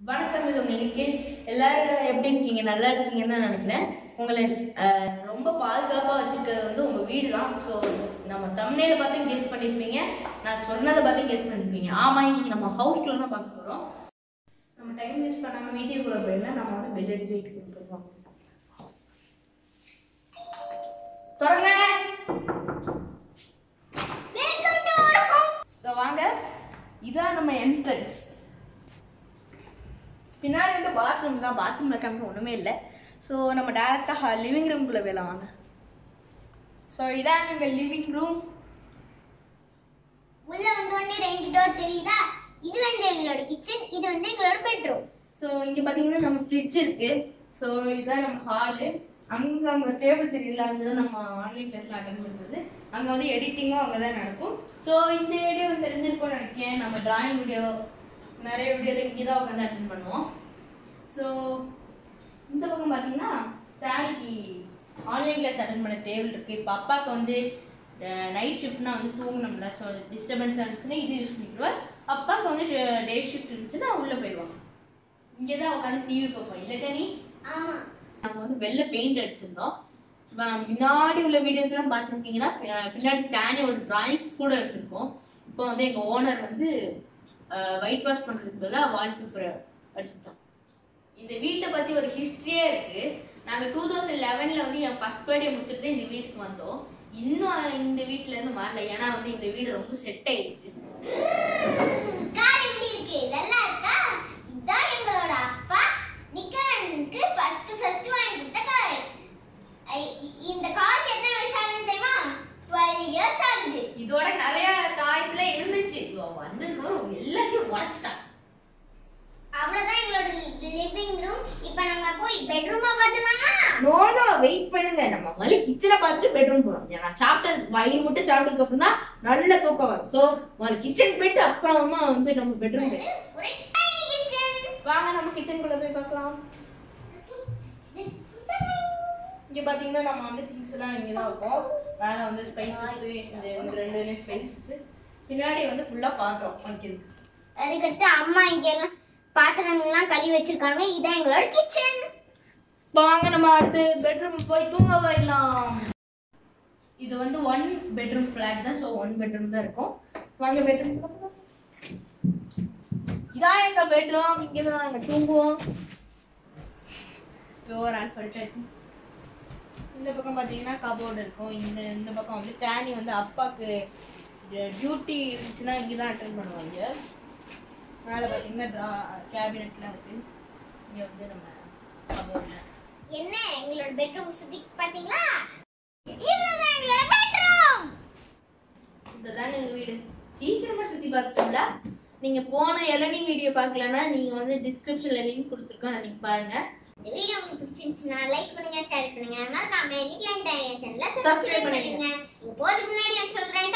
வணக்கம் இது உங்களுக்கு எல்லாரும் எப்படி இருக்கீங்க? நல்லா இருக்கீங்கன்னு தான் நினைக்கிறேன். உங்களை ரொம்ப பாதுகாப்பாக வச்சுக்கிறது வந்து உங்கள் வீடு தான் ஸோ நம்ம தமிழையில பார்த்து கெஸ் பண்ணியிருப்பீங்க நான் சொன்னதை பார்த்து கெஸ் பண்ணியிருப்பீங்க ஆமாம் இன்னைக்கு நம்ம ஹவுஸ் டூர் தான் பார்க்க போகிறோம் நம்ம டைம் வேஸ்ட் பண்ணாமல் வீட்டுக்குள்ளே போயிருந்தா நம்ம வந்து பெல் அடிச்சு வீட்டுக்கு தொடங்க! ஸோ வாங்க. இதான் நம்ம என்ட்ரன்ஸ் பின்னாடி வந்து பாத்ரூம் தான். பாத்ரூமில் கம்மி ஒன்றுமே இல்லை. ஸோ நம்ம டேரெக்டாக லிவிங் ரூம்குள்ளே போயிடலாம் வாங்க. ஸோ இதான் எங்கள் லிவிங் ரூம் உள்ள வந்த உடனே ரெண்டு டோர் தெரியுதா? இது வந்து எங்களோட கிச்சன் இது வந்து எங்களோட பெட்ரூம் ஸோ இங்கே பார்த்தீங்கன்னா நம்ம ஃப்ரிட்ஜ் இருக்கு. ஸோ இதுதான் நம்ம ஹாலு அங்கே அங்கே டேபிள் தெரியுதுல அங்கே நம்ம ஆன்லைன் கிளாஸில் அட்டன் பண்ணுறது அங்கே வந்து எடிட்டிங்கும் அங்கே தான் நடக்கும். ஸோ இந்த வீடியோ தெரிஞ்சிருக்கும்னு நினைக்கிறேன். நம்ம டிராயிங் வீடியோ நிறைய வீடியோவில் இங்கே தான் உட்காந்து அட்டன் பண்ணுவோம். ஸோ இந்த பக்கம் பார்த்தீங்கன்னா டேனிக்கு ஆன்லைன் கிளாஸ் அட்டன் பண்ண டேபிள் இருக்குது இப்போ அப்பாவுக்கு வந்து நைட் ஷிஃப்ட்னா வந்து தூங்கணும்ல ஸோ டிஸ்டர்பன்ஸ் இருந்துச்சுன்னா இது யூஸ் பண்ணிக்கிடுவார். அப்பாவுக்கு வந்து டே ஷிஃப்ட் இருந்துச்சுன்னா உள்ளே போயிடுவாங்க. இங்கே தான் உட்காந்து டிவி பார்ப்போம். இல்லட்டா நீ ஆமா. நாங்கள் வந்து வெள்ளை பெயிண்ட் அடிச்சிருந்தோம். முன்னாடி உள்ள வீடியோஸ்லாம் பார்த்துருக்கீங்கன்னா பின்னாடி டேனியோட டிராயிங்ஸ் கூட எடுத்திருக்கோம். இப்போ வந்து எங்கள் ஓனர் வந்து ஒயிட் வாஷ் பண்ணுறதுக்கு பதிலாக வால்பேப்பர் அடிச்சிட்டோம் இந்த வீட்டை பற்றி ஒரு ஹிஸ்ட்ரியே இருக்குது நாங்கள் டூ தௌசண்ட் லெவனில் வந்து என் ஃபஸ்ட் பர்த்டே முடிச்சுட்டு தான் இந்த வீட்டுக்கு வந்தோம். இன்னும் இந்த வீட்டிலேருந்து மாறல. ஏன்னா வந்து இந்த வீடு ரொம்ப செட் ஆயிடுச்சு. இதான் அப்பா. நிக்கனுக்கு ஃபர்ஸ்ட் ஃபர்ஸ்ட் வாங்கி கொடுத்த கார். உடைச்சிட்டான் அவ்வளவுதான் எங்களோட லிவிங் ரூம் இப்போ நம்ம போய் பெட்ரூமா பார்த்தலாமா நோ நோ வெயிட் பண்ணுங்க. நம்ம முதல்ல கிச்சனை பார்த்துட்டு பெட்ரூம் போறோம் ஏன்னா சாப்பிட்டது வயிறு மட்டும் சாப்பிட்டதுக்கு அப்புறம் தான் நல்ல தூக்கம் வரும். ஸோ முதல்ல கிச்சன் போயிட்டு அப்புறமா வந்து நம்ம பெட்ரூம் வாங்க நம்ம கிச்சனுக்குள்ள போய் பார்க்கலாம். இங்க பாத்தீங்கன்னா நம்ம வந்து திங்ஸ் எல்லாம் இங்க தான் வைப்போம். மேல வந்து ஸ்பைசஸ் இந்த ரெண்டு ஸ்பைசஸ் பின்னாடி வந்து ஃபுல்லா பாத்திரம் வைக்கிறது அதுக்கடுத்து அம்மா இங்க எல்லாம் பாத்திரங்கள்லாம் கழுவி வச்சிருக்காங்க. இதான் எங்களோட கிச்சன் வாங்க நம்ம அடுத்து பெட்ரூம் போய் தூங்க போயிடலாம் இது வந்து ஒன் பெட்ரூம் ஃபிளாட் தான். ஸோ ஒன் பெட்ரூம் தான் இருக்கும். வாங்க பெட்ரூம் இதான் எங்க பெட்ரூம் இங்கே தான் நாங்கள் தூங்குவோம் டோர் ஆன் பண்ணிட்டாச்சு இந்த பக்கம் பார்த்தீங்கன்னா கபோர்டு இருக்கும். இந்த இந்த பக்கம் வந்து டேனி வந்து அப்பாவுக்கு டியூட்டி இருந்துச்சுன்னா இங்கே தான் அட்டன் பண்ணுவாங்க. மேலே பார்த்தீங்கன்னா ட்ரா கேபினெட்லாம் இருக்கு? இங்கே வந்து நம்ம என்ன? எங்களோட பெட்ரூம் சுத்தி பாத்தீங்களா? இதுதான் எங்களோட பெட்ரூம் இதுதாங்க எங்க வீடு? சீக்கிரமா சுத்தி பார்த்துட்டோம்ல. நீங்க போன இளநீ வீடியோ பார்க்கலன்னா நீங்க வந்து டிஸ்கிரிப்ஷன்ல லிங்க் கொடுத்துருக்கோம் அதை பாருங்க. இந்த வீடியோ உங்களுக்கு பிடிச்சிருந்துச்சுன்னா லைக் பண்ணுங்க ஷேர் பண்ணுங்க. மறக்காம இன்னைக்கு டைனியா சேனலை Subscribe சப்ஸ்கிரைப் பண்ணுங்க. பண்ணுங்க இங்க போறதுக்கு முன்னாடி நான் சொல்றேன்.